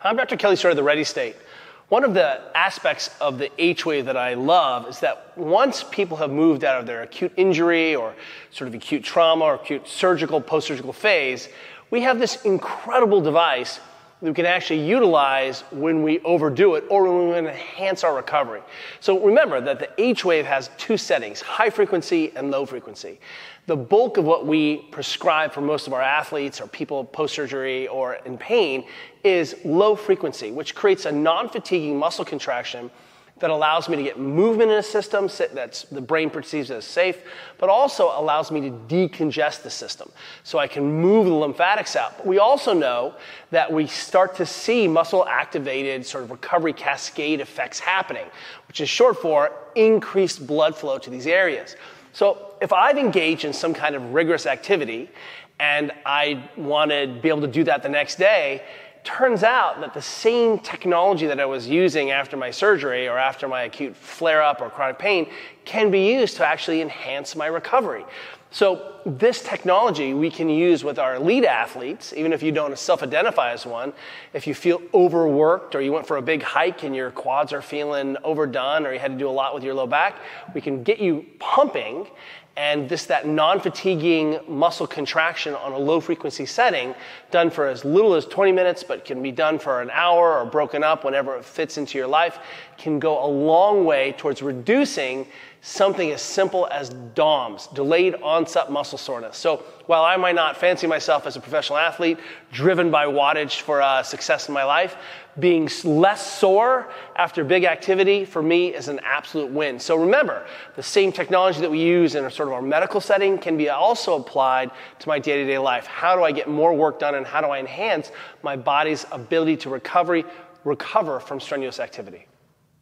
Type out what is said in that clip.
I'm Dr. Kelly of the Ready State. One of the aspects of the H wave that I love is that once people have moved out of their acute injury or sort of acute trauma or acute surgical, post surgical phase, we have this incredible device we can actually utilize when we overdo it or when we enhance our recovery. So remember that the H wave has two settings high frequency and low frequency. The bulk of what we prescribe for most of our athletes or people post surgery or in pain is low frequency, which creates a non fatiguing muscle contraction that allows me to get movement in a system that the brain perceives as safe, but also allows me to decongest the system so I can move the lymphatics out. But we also know that we start to see muscle activated sort of recovery cascade effects happening, which is short for increased blood flow to these areas. So if I've engaged in some kind of rigorous activity and I want to be able to do that the next day, turns out that the same technology that I was using after my surgery or after my acute flare up or chronic pain can be used to actually enhance my recovery. So, this technology we can use with our elite athletes, even if you don't self identify as one. If you feel overworked or you went for a big hike and your quads are feeling overdone or you had to do a lot with your low back, we can get you pumping and this that non-fatiguing muscle contraction on a low frequency setting done for as little as 20 minutes but can be done for an hour or broken up whenever it fits into your life can go a long way towards reducing something as simple as DOMS, delayed onset muscle soreness. So while I might not fancy myself as a professional athlete, driven by wattage for uh, success in my life, being less sore after big activity for me is an absolute win. So remember, the same technology that we use in a sort of our medical setting can be also applied to my day-to-day life. How do I get more work done and how do I enhance my body's ability to recovery, recover from strenuous activity?